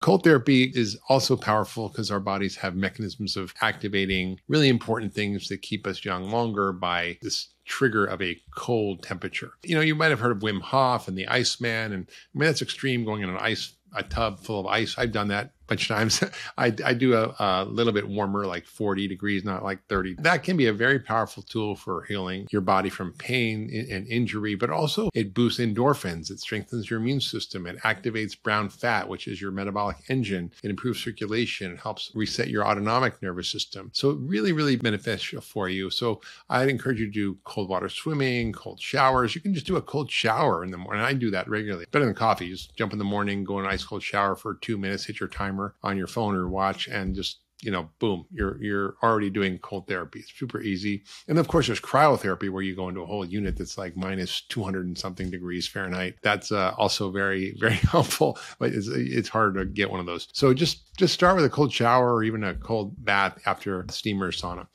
Cold therapy is also powerful because our bodies have mechanisms of activating really important things that keep us young longer by this trigger of a cold temperature. You know, you might have heard of Wim Hof and the Iceman, and I mean, that's extreme going in an ice a tub full of ice. I've done that bunch of times. I, I do a, a, little bit warmer, like 40 degrees, not like 30. That can be a very powerful tool for healing your body from pain and injury, but also it boosts endorphins. It strengthens your immune system. It activates brown fat, which is your metabolic engine. It improves circulation. It helps reset your autonomic nervous system. So really, really beneficial for you. So I'd encourage you to do cold water swimming, cold showers. You can just do a cold shower in the morning. I do that regularly. Better than coffee. Just jump in the morning, go in an ice cold shower for two minutes, hit your timer timer on your phone or watch and just you know, boom, you're you're already doing cold therapy. It's super easy. And of course, there's cryotherapy where you go into a whole unit that's like minus 200 and something degrees Fahrenheit. That's uh, also very very helpful, but it's it's hard to get one of those. So just just start with a cold shower or even a cold bath after steamer sauna.